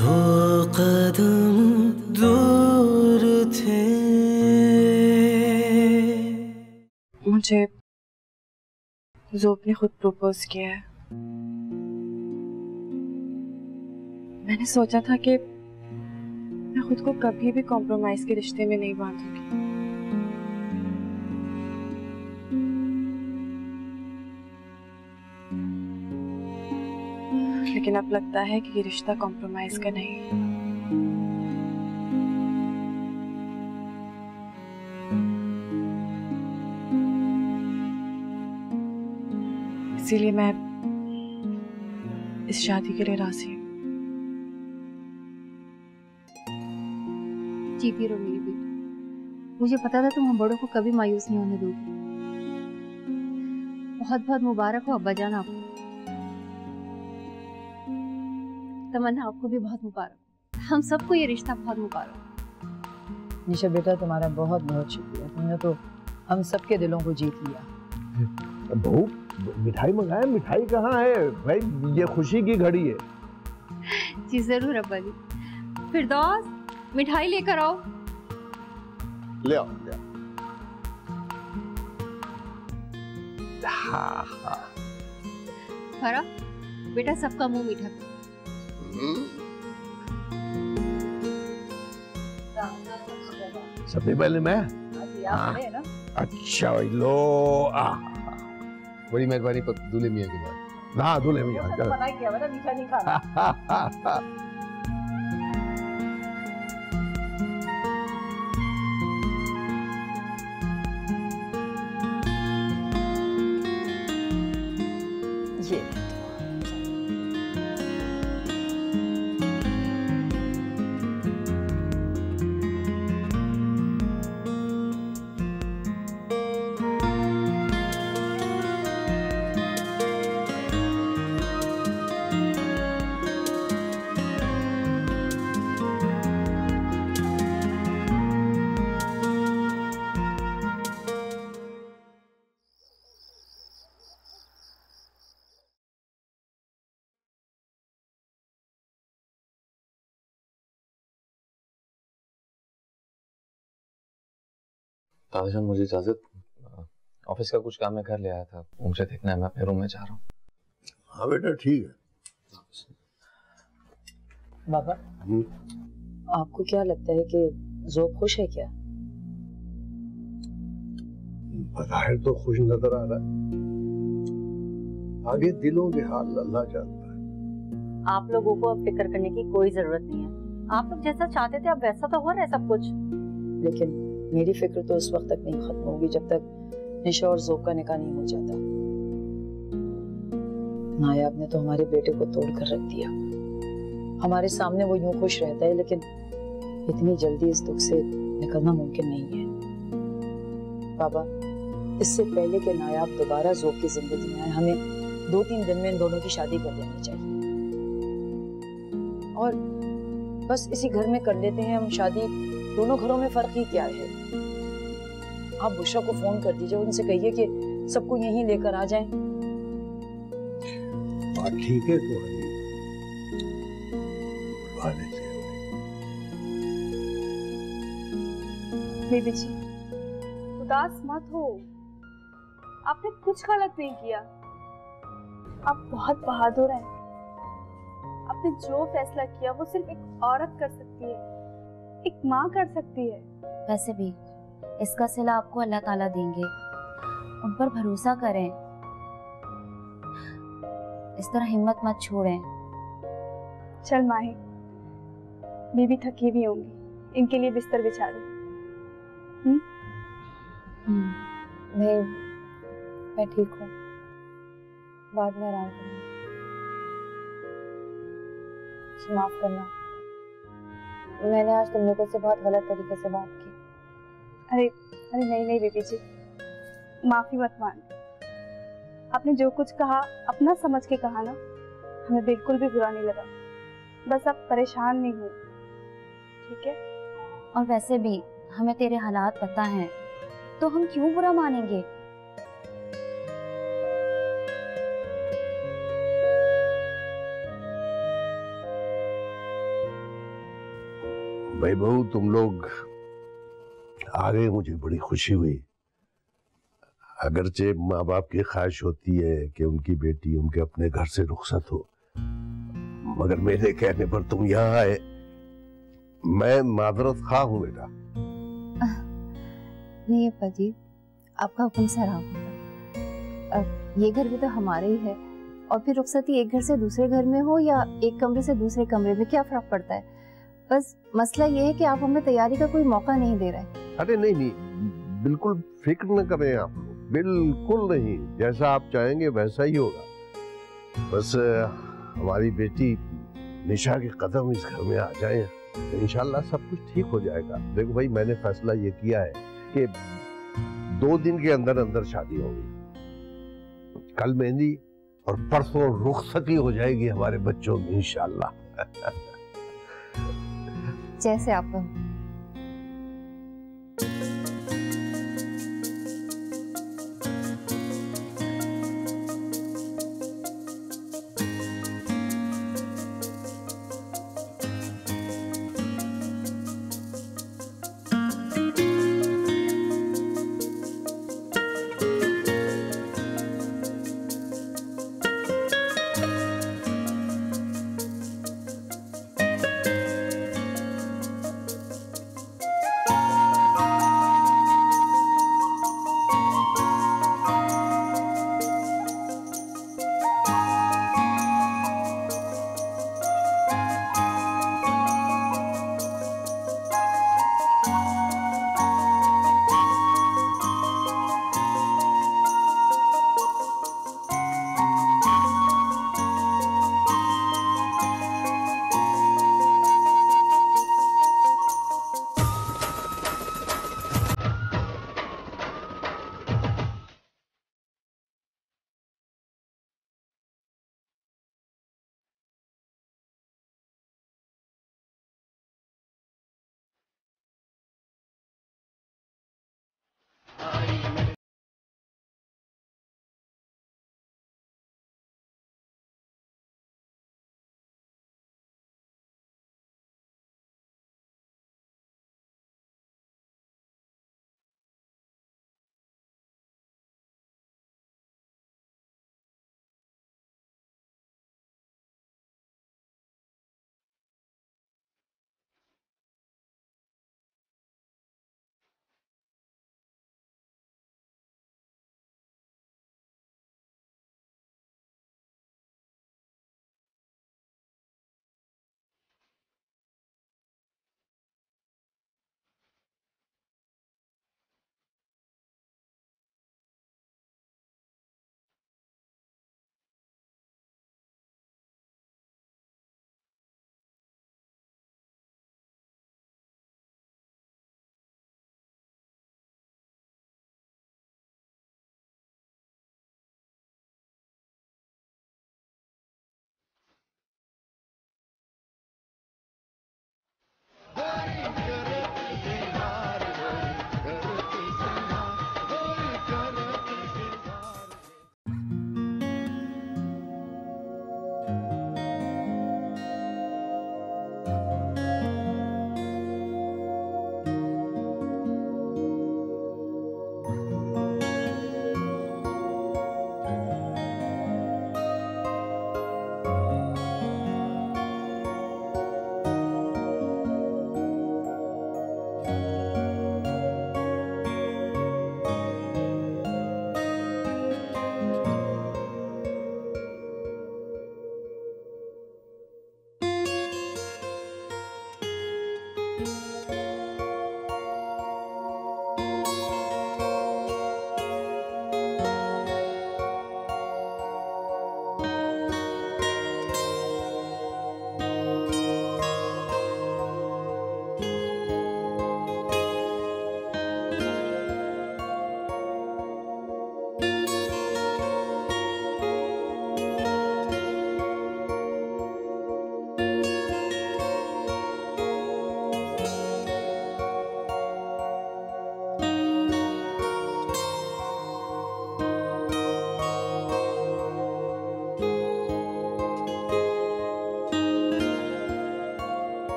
सौ कदम दूर थे। मुझे जोब ने खुद प्रपोज किया है। मैंने सोचा था कि मैं खुद को कभी भी कॉम्प्रोमाइज के रिश्ते में नहीं बांधूँगी। लेकिन अब लगता है कि ये रिश्ता कॉम्प्रोमाइज का नहीं है। इसीलिए मैं इस शादी के लिए राज़ी हूँ। जीती रहो मेरी बेटी। मुझे पता था तुम हम बड़ों को कभी मायूस नहीं होने दोगे। बहुत बहुत मुबारक हो अब्बा जान आपको। तमन्ना आपको भी बहुत मुबारक हम सबको ये रिश्ता बहुत मुबारक निशा बेटा तुम्हारा बहुत बहुत शुक्रिया। तुमने तो हम सबके दिलों को जीत लिया। बहू मिठाई मंगाए मिठाई कहाँ है? भाई ये खुशी की घड़ी है। जी ज़रूर अब्बा जी फिरदौस मिठाई लेकर आओ। ले आओ ले आओ। हाँ हाँ। बेटा सबका मुँह मीठा करो। सबसे पहले मैं? आप ना? अच्छा भाई लो आ। बड़ी मेहरबानी दूल्हे मियाँ की बात ना दूल्हे भैया दादाजान मुझे इजाज़त ऑफ़िस का कुछ काम है घर ले आया था। मुझे देखना है मैं अपने रूम में जा रहा हूँ। हाँ बेटा ठीक है। बाबा हम्म। आपको क्या लगता है कि जोब खुश है क्या? बज़ाहिर तो खुश नज़र आ रहा है। आगे दिलों के हाल अल्लाह जानता है। आप लोगों को अब फ़िक्र करने की कोई ज़रूरत नहीं है। आप लोग जैसा चाहते थे अब वैसा तो हो रहा है सब कुछ। लेकिन मेरी फ़िक्र तो उस वक्त तक नहीं खत्म होगी जब तक निशा और जोक का निकाह नहीं हो जाता। नायाब ने तो हमारे बेटे को तोड़ कर रख दिया। हमारे सामने वो यूँ खुश रहता है, लेकिन इतनी जल्दी इस दुख से निकलना मुमकिन नहीं है। बाबा, इससे पहले कि नायाब दोबारा जोक की ज़िंदगी में आए, हमें दो तीन दिन में इन दोनों की शादी कर लेनी चाहिए। और बस इसी घर में कर लेते हैं, हम शादी, दोनों घरों में फ़र्क ही क्या है? आप बुशरा को फ़ोन कर दीजिए उनसे कहिए कि सबको यहीं लेकर आ जाएँ। बात ठीक है तो हैं। बेबी जी उदास मत हो। आपने कुछ गलत नहीं किया। आप बहुत बहादुर हैं। आपने जो फैसला किया वो सिर्फ़ एक औरत कर सकती है एक माँ कर सकती है। वैसे भी इसका सिला आपको अल्लाह ताला देंगे। उन पर भरोसा करें। इस तरह हिम्मत मत छोड़ें। चल माही बेबी थकी हुई होंगी। इनके लिए बिस्तर बिछा दे। नहीं मैं ठीक हूँ। बाद में आराम करूँगी। माफ़ करना। मैंने आज तुम लोगों से बहुत गलत तरीके से बात की। अरे अरे नहीं नहीं बेबी जी। माफ़ी मत मान आपने जो कुछ कहा अपना समझ के कहा ना हमें बिल्कुल भी बुरा नहीं लगा। बस आप परेशान नहीं हुए ठीक है? और वैसे भी हमें तेरे हालात पता हैं। तो हम क्यों बुरा मानेंगे? भाई बहू तुम लोग आ गए, मुझे बड़ी खुशी हुई। अगरचे माँ बाप की ख्वाहिश होती है कि उनकी बेटी उनके अपने घर से रुखसत हो। मगर मेरे कहने पर तुम यहाँ आए। मैं मादरत खा हूँ, बेटा। नहीं अप्पा जी आपका हुक्म होगा। ये घर भी तो हमारे ही है। और फिर रुखसती एक घर से दूसरे घर में हो या एक कमरे से दूसरे कमरे में, क्या फ़र्क पड़ता है? बस मसला ये है कि आप हमें तैयारी का कोई मौका नहीं दे रहे। अरे नहीं नहीं, बिल्कुल फ़िक्र न करें आप बिल्कुल नहीं, जैसा आप चाहेंगे वैसा ही होगा। बस, हमारी बेटी निशा के कदम इस घर में आ जाए, इंशाल्लाह सब कुछ ठीक हो जाएगा। देखो भाई, मैंने फैसला ये किया है कि दो दिन के अंदर अंदर शादी होगी। कल मेहंदी और परसों रुखसती हो जाएगी हमारे बच्चों की, इंशाल्लाह। जैसे आप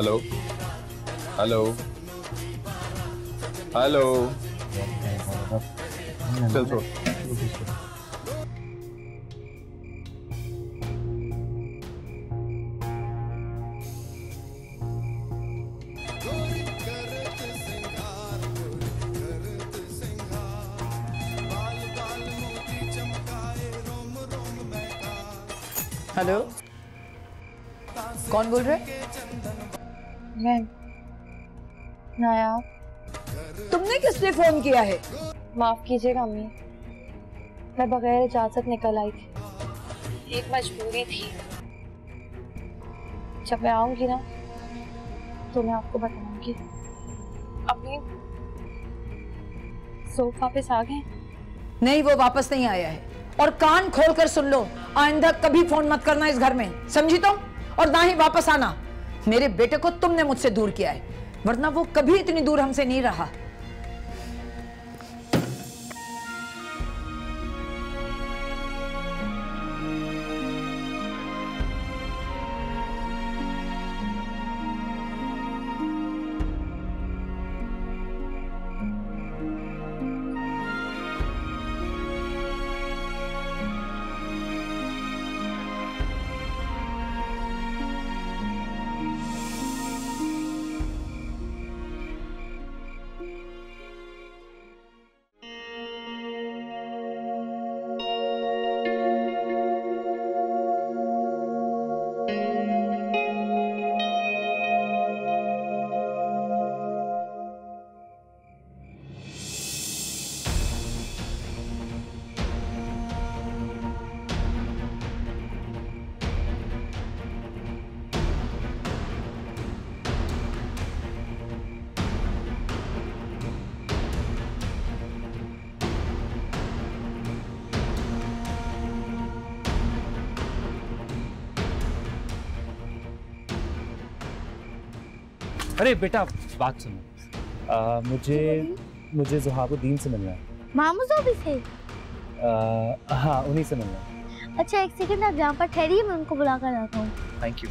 हेलो हेलो हेलो चल छोड़ हेलो कौन बोल रहे मैं नाया तुमने किस लिए फ़ोन किया है? माफ़ कीजिएगा अम्मी मैं बगैर इजाज़त निकल आई थी। एक मजबूरी थी। जब मैं आऊँगी ना तो मैं आपको बताऊँगी। अम्मी सोफ वापस आ गए? नहीं वो वापस नहीं आया है। और कान खोल कर सुन लो आइंदा कभी फ़ोन मत करना इस घर में समझी तुम और ना ही वापस आना। मेरे बेटे को तुमने मुझसे दूर किया है। वरना वो कभी इतनी दूर हमसे नहीं रहा। अरे बेटा बात सुनो। आ, मुझे मुझे जुहाबुद्दीन से मिलना है। मामू जोबी से हाँ उन्हीं से मिलना अच्छा एक सेकंड आप जहाँ पर ठहरिए मैं उनको बुला कर आता हूँ। थैंक यू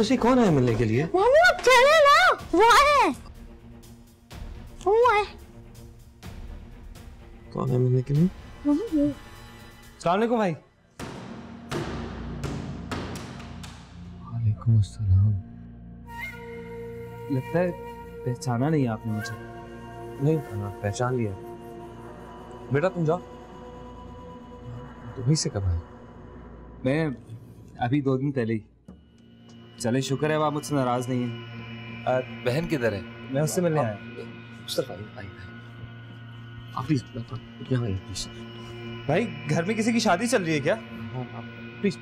तो सही कौन है मिलने के लिए? मामू आप चले ना। वो है। वो है। कौन है मिलने के लिए? सलामकुम भाई। वालेकुम अस्सलाम। लगता है पहचाना नहीं आपने मुझे। नहीं हाँ, पहचान लिया। बेटा तुम जाओ। दुबई से कब आए? मैं अभी दो दिन पहले ही। चले शुक्र है आप मुझसे नाराज़ नहीं है। बहन किधर है? मैं उससे मिलने आया। उस तरफ़ आइए आइए आप प्लीज़ यहाँ आइए प्लीज़ भाई घर में किसी की शादी चल रही है क्या? प्लीज़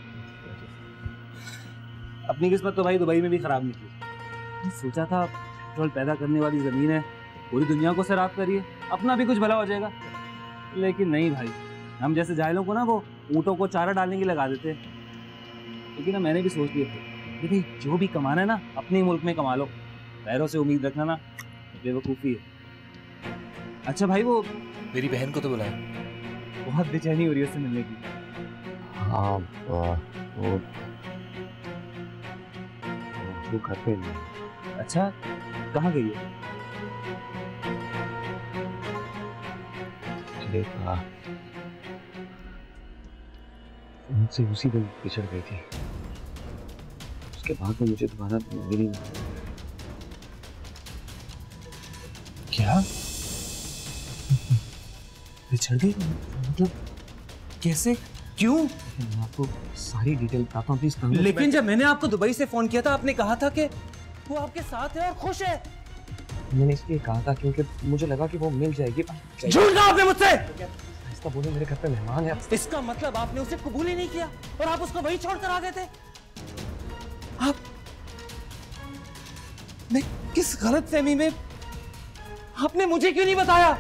अपनी किस्मत तो भाई दुबई में भी खराब निकली। सोचा था पेट्रोल पैदा करने वाली ज़मीन है पूरी दुनिया को सैराब करिए अपना भी कुछ भला हो जाएगा। लेकिन नहीं भाई हम जैसे जायलों को ना वो ऊँटों को चारा डालने की लगा देते हैं। लेकिन ना मैंने भी सोच लिया था। भाई जो भी कमाना है ना अपने ही मुल्क में कमा लो। पैरों से उम्मीद रखना ना बेवकूफ़ी है। अच्छा भाई वो मेरी बहन को तो बुलाया। बहुत बेचैनी हो रही है उससे मिलने की। हाँ वो वो घर पे नहीं अच्छा कहाँ गई है? चले था मुझसे उसी दिन पिछड़ गई थी। उसके बाद में मुझे दोबारा मिली नहीं क्या? बिछड़ गई? मतलब कैसे? क्यों? मैं आपको सारी डिटेल बताता हूँ प्लीज़ लेकिन जब मैंने आपको दुबई से फ़ोन किया था आपने कहा था कि वो आपके साथ है और खुश है। मैंने इसलिए कहा था क्योंकि मुझे लगा कि वो मिल जाएगी। झूठ कहा आपने मुझसे? रास्ता बोले मेरे घर पे मेहमान है। इसका मतलब आपने उसे कबूल ही नहीं किया और आप उसको वही छोड़कर आ गए थे? आप मैं किस गलत फहमी में आपने मुझे क्यों नहीं बताया?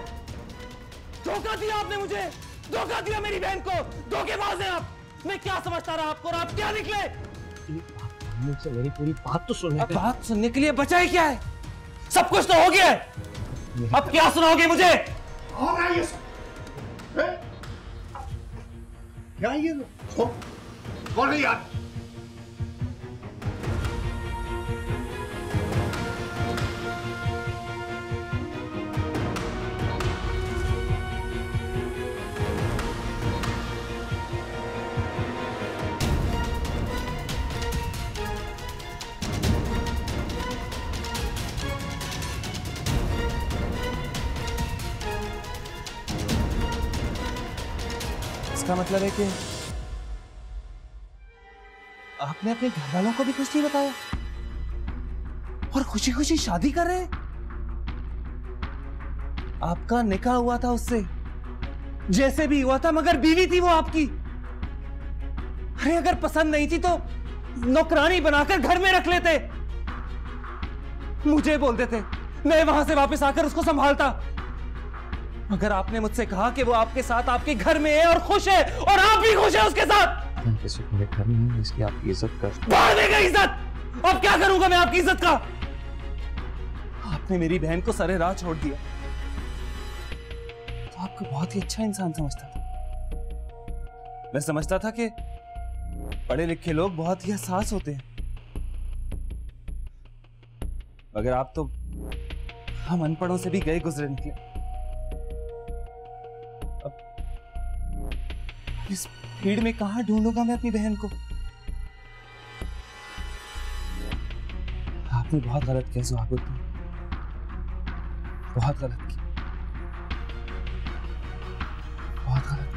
धोखा दिया आपने मुझे। धोखा दिया मेरी बहन को। धोखेबाज है आप। मैं क्या समझता रहा आपको और आप क्या निकले? मुझसे मेरी पूरी बात तो सुनने बात सुनने के लिए बचा ही क्या है? सब कुछ तो हो गया है। अब क्या सुनाओगे मुझे? हो रहा ये सब। क्या ये लोग? कौन है यार। मतलब है कि आपने अपने घर वालों को भी कुछ नहीं बताया? और खुशी खुशी शादी कर रहे आपका निकाह हुआ था उससे। जैसे भी हुआ था, मगर बीवी थी वो आपकी। अरे, अगर पसंद नहीं थी तो नौकरानी बनाकर घर में रख लेते। मुझे बोल देते, मैं वहाँ से वापस आकर उसको संभालता। मगर आपने मुझसे कहा कि वो आपके साथ आपके घर में है और खुश है और आप भी खुश है उसके साथ। किसी को मेरे घर में हूँ इसलिए आपकी इज़्ज़त कर बाहर देगा इज़्ज़त। अब क्या करूँगा मैं आपकी इज़्ज़त का? आपने मेरी बहन को सरे राह छोड़ दिया। तो आपको बहुत ही अच्छा इंसान समझता था। मैं समझता था कि पढ़े लिखे लोग बहुत ही एहसास होते हैं। मगर आप तो हम अनपढ़ों से भी गए गुजरे निकले। इस भीड़ में कहा ढूंढूँगा मैं अपनी बहन को? आपने बहुत गलत किया सुहागुद्दीन बहुत गलत किया। बहुत गलत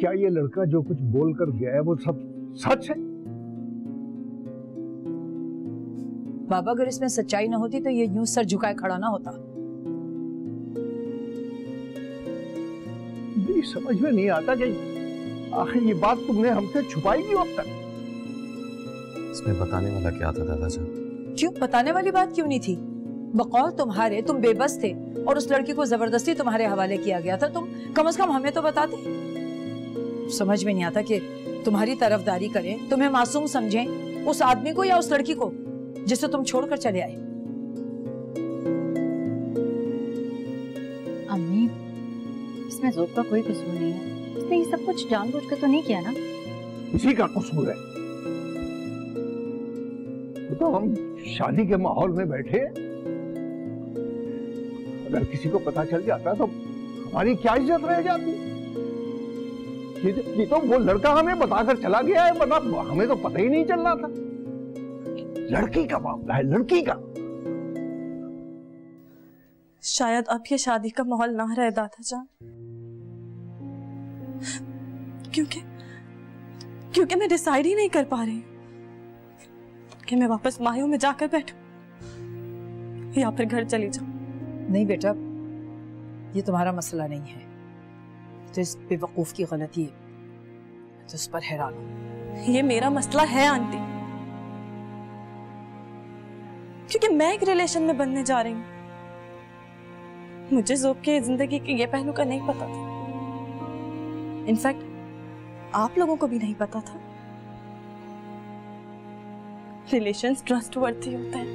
क्या ये लड़का जो कुछ बोल कर गया है वो सब सच है? बाबा अगर इसमें सच्चाई ना होती तो ये यूँ सर झुकाए खड़ा ना होता। मेरी समझ में नहीं आता कि आखिर ये बात तुमने हमसे छुपाई क्यों अब तक? इसमें बताने वाला क्या था दादाजान क्यों? बताने वाली बात क्यों नहीं थी? बकौल तुम्हारे तुम बेबस थे और उस लड़की को ज़बरदस्ती तुम्हारे हवाले किया गया था। तुम कम से कम हमें तो बताते। समझ में नहीं आता कि तुम्हारी तरफदारी करें तुम्हें मासूम समझें उस आदमी को या उस लड़की को जिसे तुम छोड़कर चले आए। अम्मी इसमें जोब का कोई कसूर नहीं है। उसने ये सब कुछ जानबूझकर तो नहीं किया ना? इसी का कसूर है। तो हम शादी के माहौल में बैठे अगर किसी को पता चल जाता तो हमारी क्या इज़्ज़त रह जाती? ये तो, ये तो वो लड़का हमें बताकर चला गया है वरना हमें तो पता ही नहीं चल रहा था। लड़की का मामला है लड़की का। शायद अब ये शादी का माहौल ना रहे दादा जान क्योंकि क्योंकि मैं डिसाइड ही नहीं कर पा रही कि मैं वापस मायू में जाकर बैठू या फिर घर चली जाऊँ। नहीं बेटा ये तुम्हारा मसला नहीं है। तो इस बेवकूफ़ की गलती है तो उस पर हैरान हूँ। ये मेरा मसला है, आंटी। क्योंकि मैं एक रिलेशन में बनने जा रही हूँ। मुझे जोब के ज़िंदगी के ये पहलू का नहीं पता था। इनफैक्ट आप लोगों को भी नहीं पता था। रिलेशन ट्रस्ट वर्थी होते हैं।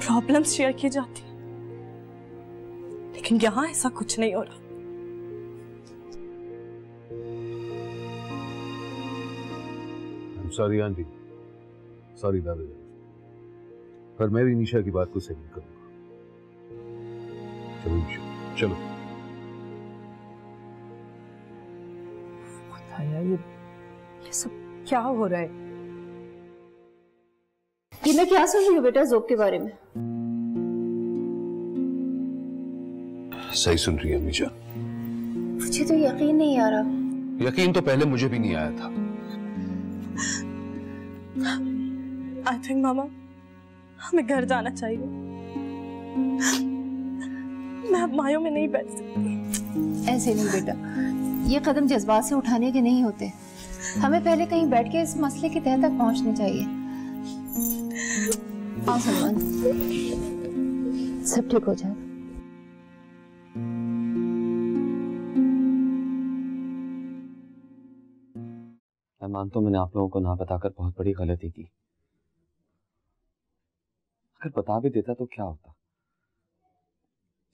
प्रॉब्लम्स शेयर की जाती लेकिन यहाँ ऐसा कुछ नहीं हो रहा। सॉरी आंटी सॉरी दादा पर मैं भी निशा की बात को सही करूँगा। चलो निशा चलो। खुदाया ये ये सब क्या हो रहा है? ये मैं क्या सुन रही हूँ बेटा जोक के बारे में? सही सुन रही है निशा। मुझे तो यकीन नहीं आ रहा। यकीन तो पहले मुझे भी नहीं आया था। आई थिंक मामा हमें घर जाना चाहिए। मैं अब मायों में नहीं बैठ सकती। ऐसे नहीं बेटा। ये कदम जज्बात से उठाने के नहीं होते। हमें पहले कहीं बैठ के इस मसले की तह तक पहुँचने चाहिए। सब ठीक हो जाएगा मानता हूँ मैंने आप लोगों को ना बताकर बहुत बड़ी गलती की। अगर बता भी देता तो क्या होता?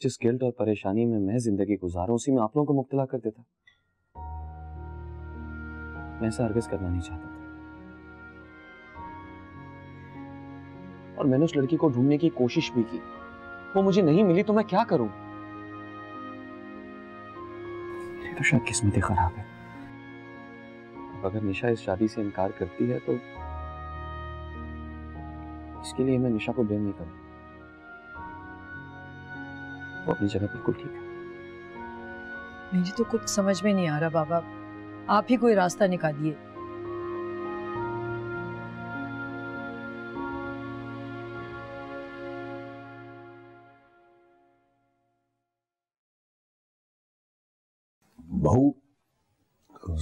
जिस गिल्ट और परेशानी में मैं ज़िंदगी गुजारूं, उसी में आप लोगों को मुब्तला कर देता। मैं ऐसा हरगिज करना नहीं चाहता था। और मैंने उस लड़की को ढूँढने की कोशिश भी की। वो मुझे नहीं मिली तो मैं क्या करूँ? तो शायद किस्मत खराब है। अगर निशा इस शादी से इनकार करती है तो इसके लिए मैं निशा को ब्लेम नहीं करूँ वो अपनी जगह बिल्कुल ठीक है। मुझे तो कुछ समझ में नहीं आ रहा बाबा। आप ही कोई रास्ता निकालिए।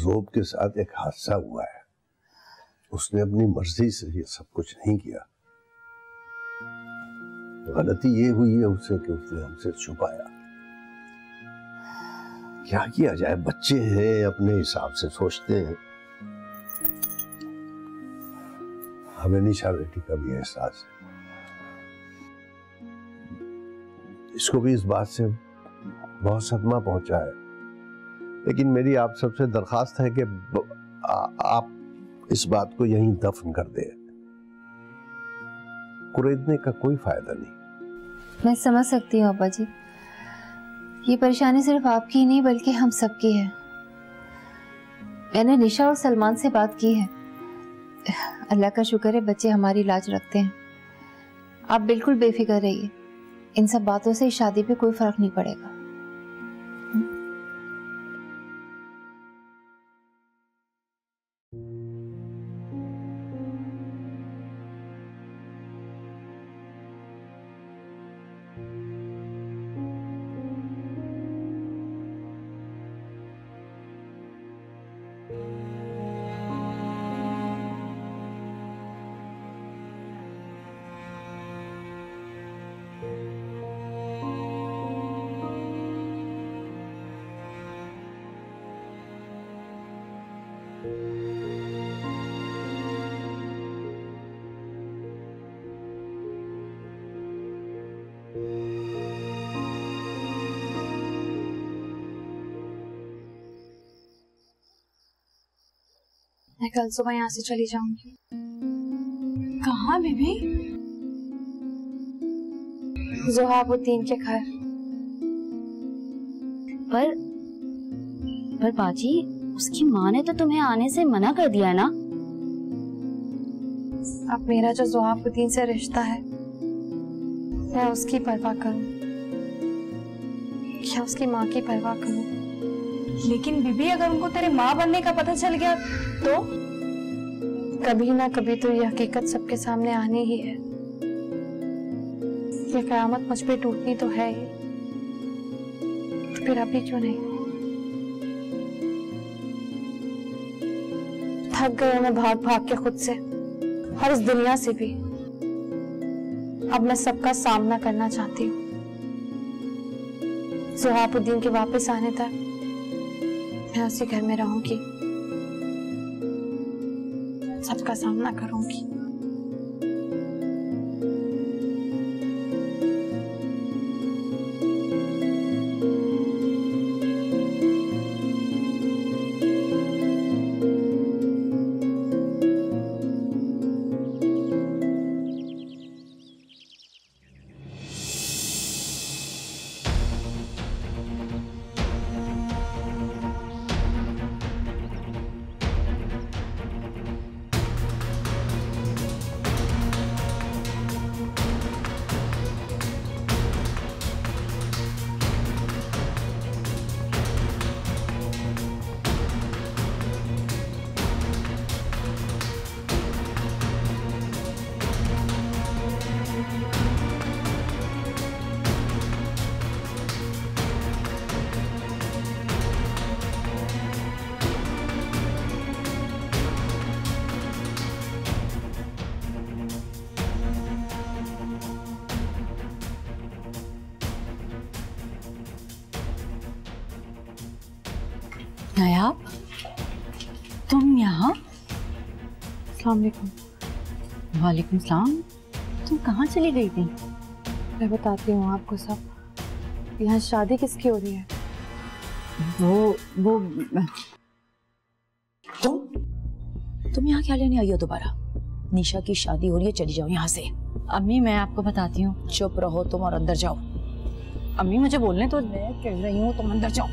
जोब के साथ एक हादसा हुआ है। उसने अपनी मर्ज़ी से ये सब कुछ नहीं किया। गलती ये हुई है उससे कि उसने हमसे छुपाया। क्या किया जाए? बच्चे हैं, अपने हिसाब से सोचते हैं। हमें निशा बेटी का भी एहसास है। इसको भी इस बात से बहुत सदमा पहुँचा है। लेकिन मेरी आप सबसे दरखास्त है कि आप इस बात को यहीं दफन कर दें। कुरेदने का कोई फ़ायदा नहीं। मैं समझ सकती हूँ अब्बा जी ये परेशानी सिर्फ़ आपकी ही नहीं, बल्कि हम सबकी है। मैंने निशा और सलमान से बात की है। अल्लाह का शुक्र है, बच्चे हमारी लाज रखते हैं। आप बिल्कुल बेफिक्र रहिए। इन सब बातों से शादी पे कोई फ़र्क नहीं पड़ेगा। मैं कल सुबह यहाँ से चली जाऊँगी। कहाँ बेबी? जोहाबुद्दीन के घर। पर पर बाजी उसकी माँ ने तो तुम्हें आने से मना कर दिया है ना? अब मेरा जो जोहाबुद्दीन से रिश्ता है मैं उसकी परवाह करूँ। क्या उसकी माँ की परवाह करूँ? लेकिन बीबी, अगर उनको तेरे माँ बनने का पता चल गया तो? कभी ना कभी तो ये हकीकत सबके सामने आनी ही है। ये कयामत मुझ पे टूटनी तो है ही। तो फिर अभी क्यों नहीं? थक गए मैं भाग भाग के खुद से और इस दुनिया से भी। अब मैं सबका सामना करना चाहती हूँ। सुहाबुद्दीन के वापस आने तक। मैं उसी घर में रहूँगी। सबका सामना करूँगी। अलैक्म वालेकुम सलाम। तुम कहाँ चली गई थी? मैं बताती हूँ आपको सब। यहाँ शादी किसकी हो रही है? वो वो तुम तुम यहाँ क्या लेने आई हो दोबारा? निशा की शादी हो रही है चली जाओ यहाँ से। अम्मी मैं आपको बताती हूँ। चुप रहो तुम और अंदर जाओ। अम्मी मुझे बोलने तो मैं कह रही हूँ तुम अंदर जाओ।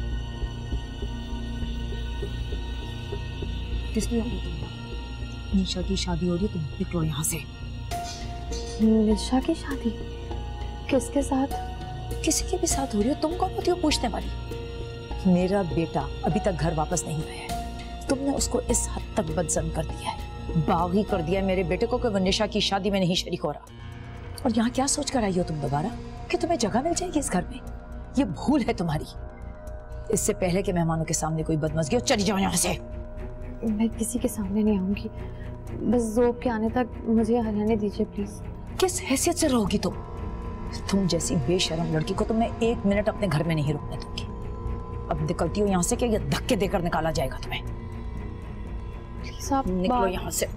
किस लिए आई तुम निशा की शादी हो रही है तुम निकलो यहाँ से। निशा की शादी? किसके साथ? किसी के भी साथ हो रही हो? तुम कौन होती हो पूछने वाली? मेरा बेटा अभी तक घर वापस नहीं आया है। तुमने उसको इस हद तक बदजन कर दिया है। बागी कर दिया है मेरे बेटे को कि वो निशा की शादी में नहीं शरीक हो रहा। और यहाँ क्या सोच कर आई हो तुम दोबारा? कि तुम्हें जगह मिल जाएगी इस घर में? ये भूल है तुम्हारी। इससे पहले के मेहमानों के सामने कोई बदमजगी हो चली जाओ यहाँ से। मैं किसी के सामने नहीं आऊँगी। बस जोब के आने तक मुझे यहाँ रहने दीजिए प्लीज़ किस हैसियत से रहोगी तुम? तुम जैसी बेशरम लड़की को तुमने एक मिनट अपने घर में नहीं रुकने दूँगी। अब निकलती हो यहाँ से कि ये धक्के देकर निकाला जाएगा तुम्हें। प्लीज़ आप निकलो यहाँ से।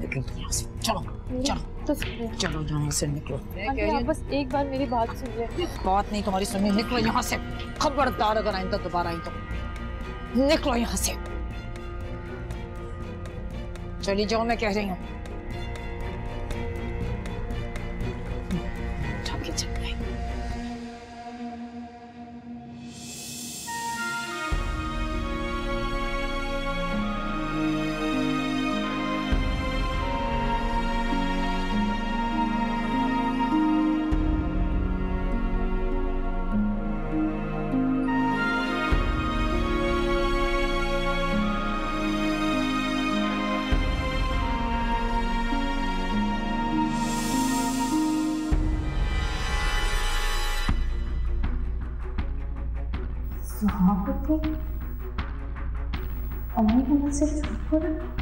निकलो यहाँ से। चलो चलो। तो चलो यहाँ से निकलो। आप बस एक बार मेरी बात सुनिए। बात नहीं तुम्हारी सुननी निकलो यहाँ से। खबरदार अगर आइंदा दोबारा आई तो। निकलो यहाँ से। चली जाओ मैं कह रही हूँ। उठा के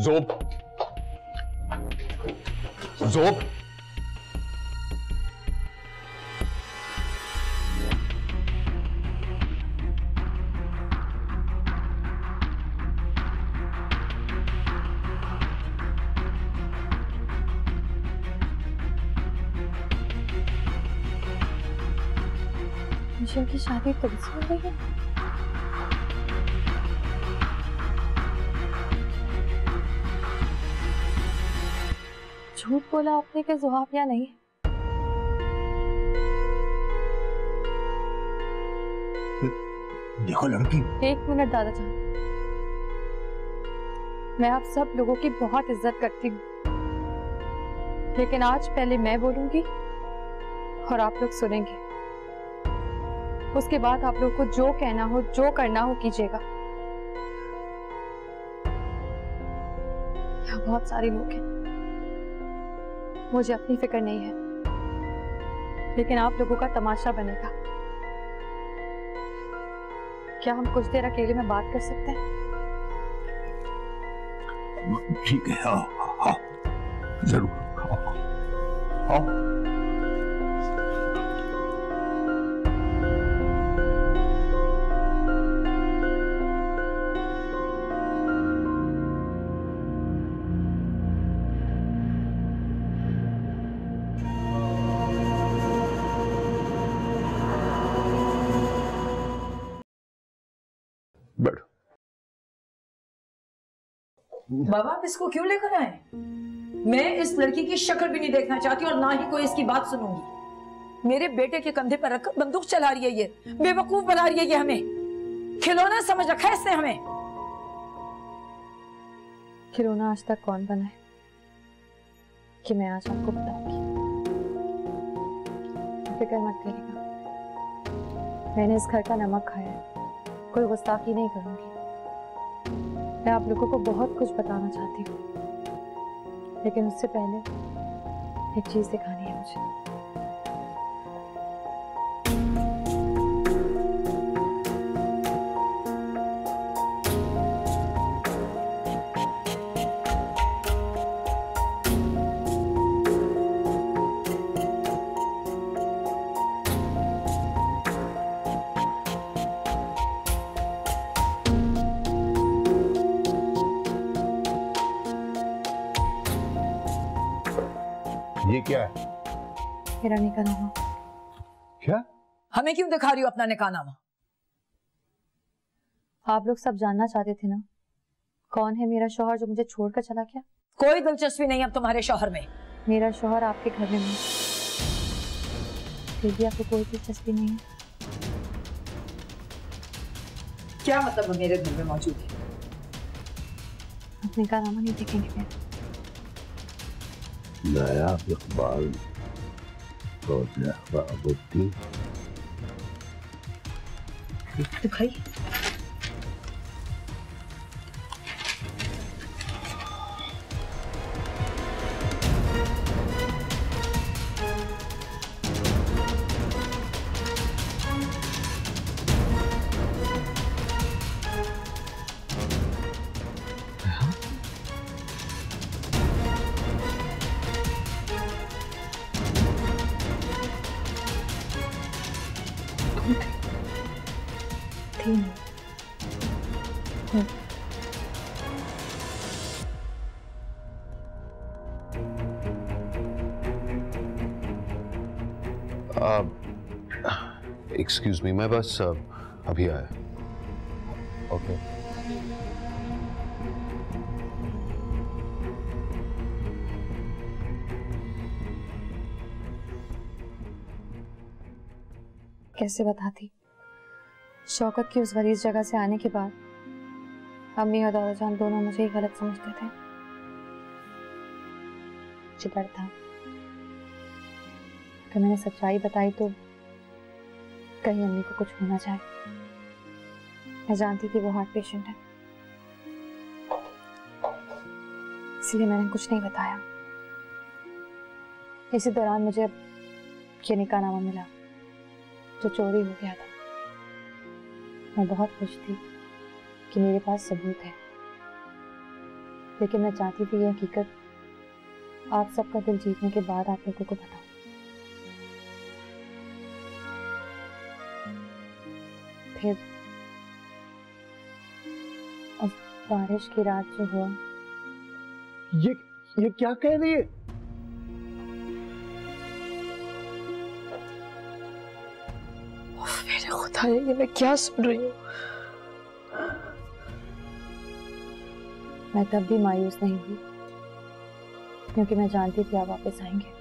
चल गई। निशा की शादी तुमसे हो गई। है झूठ बोला आपने कि जुहाब या नहीं? देखो लड़की। एक मिनट दादा जान मैं आप सब लोगों की बहुत इज़्ज़त करती हूँ। लेकिन आज पहले मैं बोलूँगी और आप लोग सुनेंगे। उसके बाद आप लोग को जो कहना हो, जो करना हो कीजिएगा। यहाँ बहुत सारे लोग हैं। मुझे अपनी फ़िक्र नहीं है। लेकिन आप लोगों का तमाशा बनेगा। क्या हम कुछ देर अकेले में बात कर सकते हैं? ठीक है, आओ आओ ज़रूर, आओ आओ। बाबा आप इसको क्यों लेकर आए? मैं इस लड़की की शक्ल भी नहीं देखना चाहती और ना ही कोई इसकी बात सुनूँगी। मेरे बेटे के कंधे पर रखकर बंदूक चला रही है ये, बेवकूफ़ बना रही है ये हमें। खिलौना समझ रखा है इसने हमें। खिलौना आज तक कौन बना है? कि मैं आज आपको बताऊँगी। फ़िक्र मत करिएगा। मैंने इस घर का नमक खाया है। कोई गुस्ताखी नहीं करूँगी। मैं आप लोगों को बहुत कुछ बताना चाहती हूँ। लेकिन उससे पहले एक चीज़ दिखानी है मुझे। मेरा निका नामा। क्या? हमें क्यों दिखा रही हो अपना निकाहनामा आप लोग सब जानना चाहते थे ना? कौन है मेरा शौहर जो मुझे छोड़कर चला गया? कोई दिलचस्पी नहीं अब तुम्हारे शौहर में। मेरा शौहर आपके घर में फिर भी आपको कोई दिलचस्पी नहीं है? क्या मतलब वो मेरे घर में मौजूद है? आप निका नामा नहीं देखेंगे मेरा नायाब इकबाल। और जहबाबुद्दीन दिखाई थी एक्सक्यूज मी मैं बस अभी आया ओके कैसे बताती? शौकत की उस गरीज जगह से आने के बाद, अम्मी और दादा जान दोनों मुझे ही गलत समझते थे। मुझे डर था। अगर मैंने सच्चाई बताई तो कहीं अम्मी को कुछ होना जाए मैं जानती थी वो हार्ट पेशेंट है। इसलिए मैंने कुछ नहीं बताया। इसी दौरान मुझे अब ये निकाहनामा मिला, जो चोरी हो गया था। मैं बहुत खुश थी कि मेरे पास सबूत है। लेकिन मैं चाहती थी ये हकीकत आप सबका दिल जीतने के बाद आप लोगों को बताऊँ फिर उस बारिश की रात जो हुआ। ये ये क्या कह रही है? मेरे खुदा ये मैं क्या सुन रही हूँ? मैं तब भी मायूस नहीं हुई क्योंकि मैं जानती थी आप वापस आएँगे।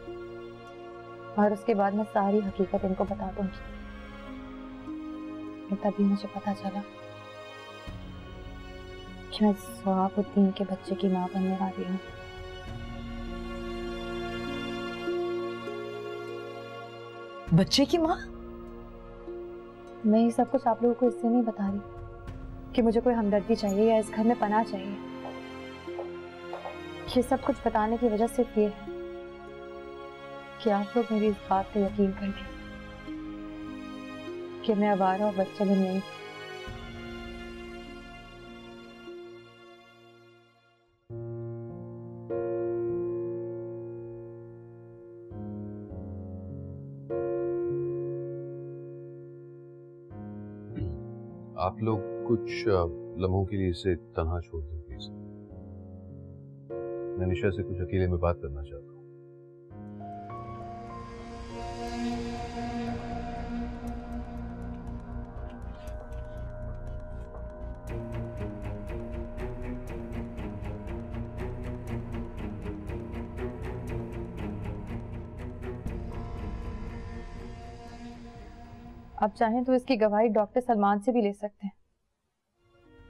और उसके बाद मैं सारी हकीकत इनको बता दूँगी। और तभी मुझे पता चला कि मैं सवाबुद्दीन के बच्चे की माँ बनने वाली हूँ। बच्चे की माँ? मैं ये सब कुछ आप लोगों को इससे नहीं बता रही कि मुझे कोई हमदर्दी चाहिए या इस घर में पना चाहिए। ये सब कुछ बताने की वजह सिर्फ़ ये है कि आप लोग मेरी इस बात पे यकीन कर लें। कि मैं आवारा और बदचलन नहीं आप लोग कुछ लम्हों के लिए इसे तनहा छोड़ दें प्लीज़ मैं निशा से कुछ अकेले में बात करना चाहता हूँ। आप चाहें तो इसकी गवाही डॉक्टर सलमान से भी ले सकते हैं।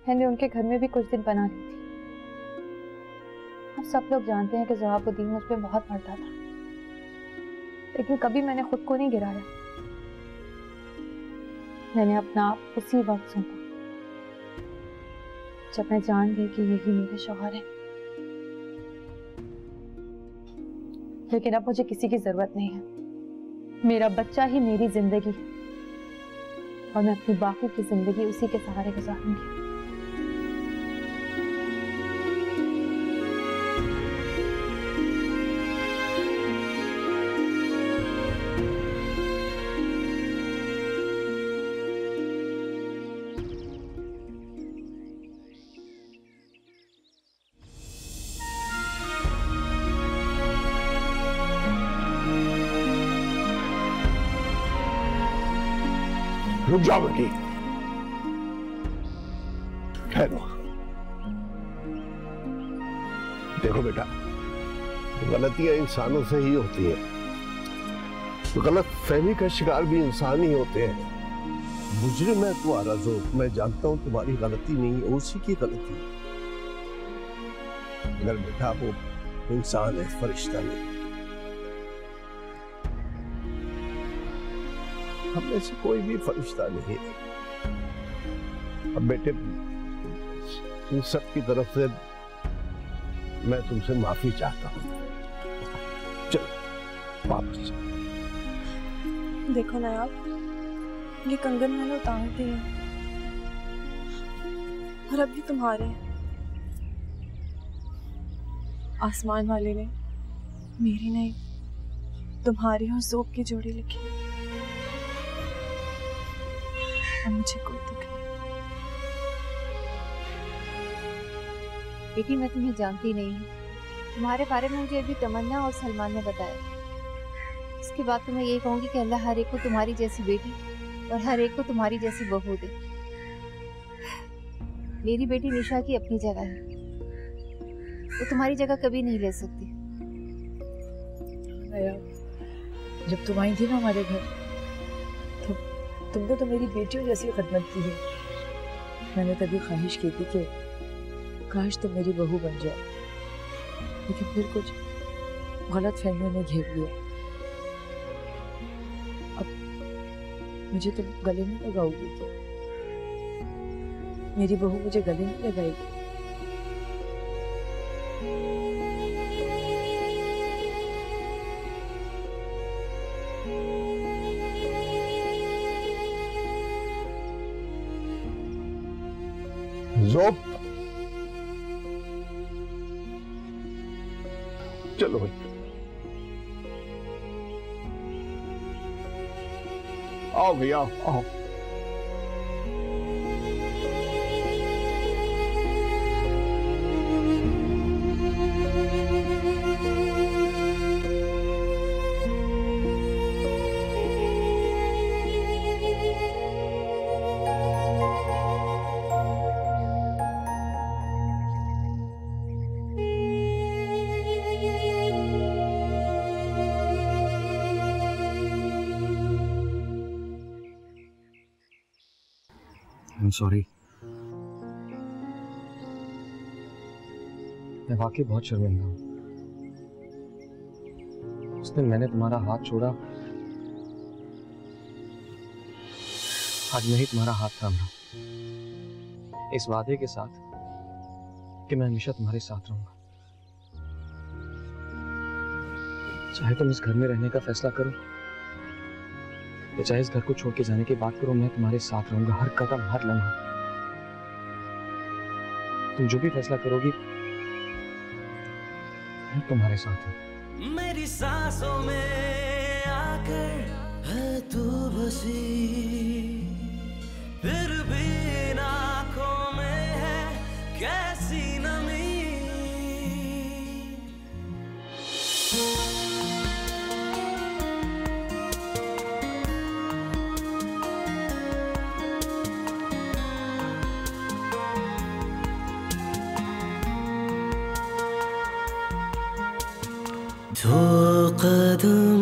मैंने उनके घर में भी कुछ दिन बना ली थी। अब सब लोग जानते हैं कि जवाबुद्दीन मुझ पर बहुत मरता था। लेकिन कभी मैंने खुद को नहीं गिराया। मैंने अपना आप उसी वक्त सौंपा। जब मैं जान गई कि यही मेरे शोहर हैं। लेकिन अब मुझे किसी की ज़रूरत नहीं है। मेरा बच्चा ही मेरी ज़िंदगी है। और मैं अपनी बाकी की ज़िंदगी उसी के सहारे गुजारूँगी। जाओ ठहरो। देखो बेटा, गलतियाँ इंसानों से ही होती हैं। गलत फहमी का शिकार भी इंसान ही होते हैं। मुजरिम है तुम्हारा जो मैं जानता हूँ तुम्हारी गलती नहीं है, उसी की गलती है। मगर बेटा वो इंसान है, फरिश्ता नहीं। हम से कोई भी फरिश्ता नहीं है। अब बेटे, इन सब की तरफ़ से मैं तुमसे माफ़ी चाहता हूँ। चलो, वापस। देखो नायाब ये कंगन मैंने उतार दिए और अब तुम्हारे आसमान वाले ने मेरी नहीं, तुम्हारी और जोब की जोड़ी लिखी। है। मुझे कोई दुख बेटी मैं तुम्हें जानती नहीं हूँ। तुम्हारे बारे में मुझे अभी तमन्ना और सलमान ने बताया। इसके बाद तो मैं यही कहूँगी कि अल्लाह हर एक को तुम्हारी जैसी बेटी और हर एक को तुम्हारी जैसी बहू दे। मेरी बेटी निशा की अपनी जगह है। वो तुम्हारी जगह कभी नहीं ले सकती। जब तुम आई थी ना हमारे घर तो तुमने तो मेरी बेटियों जैसी खदमत की है। मैंने तभी ख्वाहिश की थी कि काश तुम मेरी बहू बन जाओ। लेकिन फिर कुछ गलत फहमियों ने घेर लिया। अब मुझे तुम गले नहीं लगाओगी क्या? मेरी बहू मुझे गले नहीं लगाएगी। जोब चलो भाई। आओ भैया आओ। आई एम सॉरी मैं वाकई बहुत शर्मिंदा हूँ। उस दिन मैंने तुम्हारा हाथ छोड़ा। आज मैं ही तुम्हारा हाथ थाम रहा इस वादे के साथ कि मैं हमेशा तुम्हारे साथ रहूँगा। चाहे तुम इस घर में रहने का फैसला करो। तो चाहे इस घर को छोड़ के जाने के बाद करो, मैं तुम्हारे साथ रहूँगा। हर कदम, हर लम्हा। तुम जो भी फैसला करोगी, मैं तुम्हारे साथ हूँ। मेरी सांसों में आकर है तू बसी। फिर भी आँखों में है कैसी न जो कदम